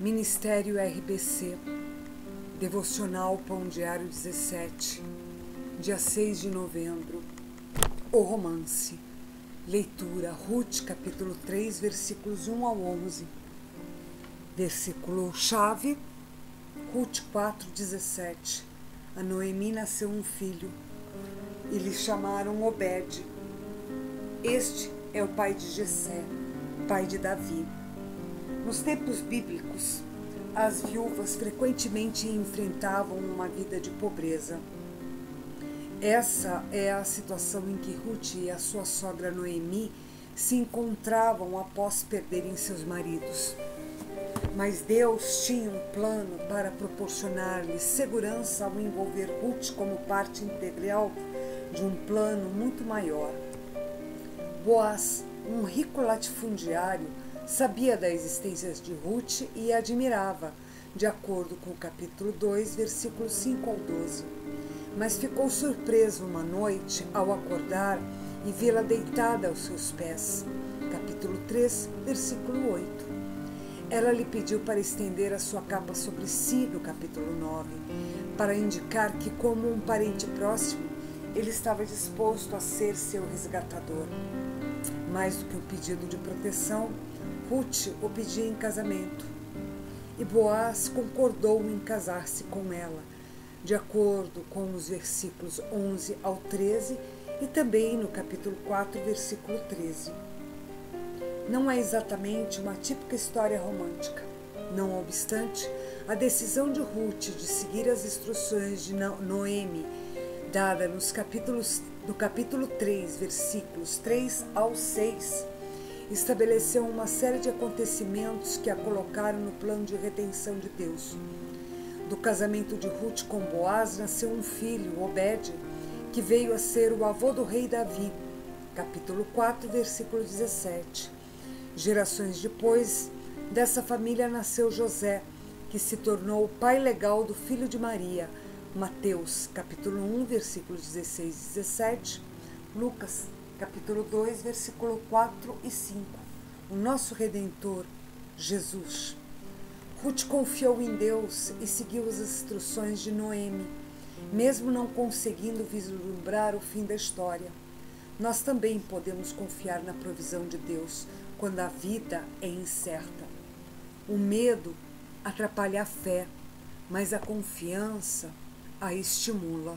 Ministério RBC, Devocional Pão Diário 17, dia 6 de novembro. O romance. Leitura Ruth, capítulo 3, versículos 1 ao 11. Versículo chave, Ruth 4, 17. A Noemi nasceu um filho e lhe chamaram Obed. Este é o pai de Jessé, pai de Davi. Nos tempos bíblicos, as viúvas frequentemente enfrentavam uma vida de pobreza. Essa é a situação em que Ruth e a sua sogra Noemi se encontravam após perderem seus maridos. Mas Deus tinha um plano para proporcionar-lhes segurança ao envolver Ruth como parte integral de um plano muito maior. Boaz, um rico latifundiário, Sabia da existência de Ruth e a admirava, de acordo com o capítulo 2, versículos 5 ao 12. Mas ficou surpreso uma noite ao acordar e vê-la deitada aos seus pés. Capítulo 3, versículo 8. Ela lhe pediu para estender a sua capa sobre si, capítulo 9, para indicar que, como um parente próximo, ele estava disposto a ser seu resgatador. Mais do que um pedido de proteção, Ruth o pedia em casamento e Boaz concordou em casar-se com ela, de acordo com os versículos 11 ao 13 e também no capítulo 4, versículo 13. Não é exatamente uma típica história romântica. Não obstante, a decisão de Ruth de seguir as instruções de Noemi, dada nos capítulos, no capítulo 3, versículos 3 ao 6, estabeleceu uma série de acontecimentos que a colocaram no plano de redenção de Deus. Do casamento de Ruth com Boaz nasceu um filho, Obed, que veio a ser o avô do rei Davi. Capítulo 4, versículo 17. Gerações depois, dessa família nasceu José, que se tornou o pai legal do filho de Maria. Mateus, capítulo 1, versículos 16 e 17. Lucas, capítulo 2, versículo 4 e 5. O nosso Redentor, Jesus. Ruth confiou em Deus e seguiu as instruções de Noemi, mesmo não conseguindo vislumbrar o fim da história. Nós também podemos confiar na provisão de Deus quando a vida é incerta. O medo atrapalha a fé, mas a confiança a estimula.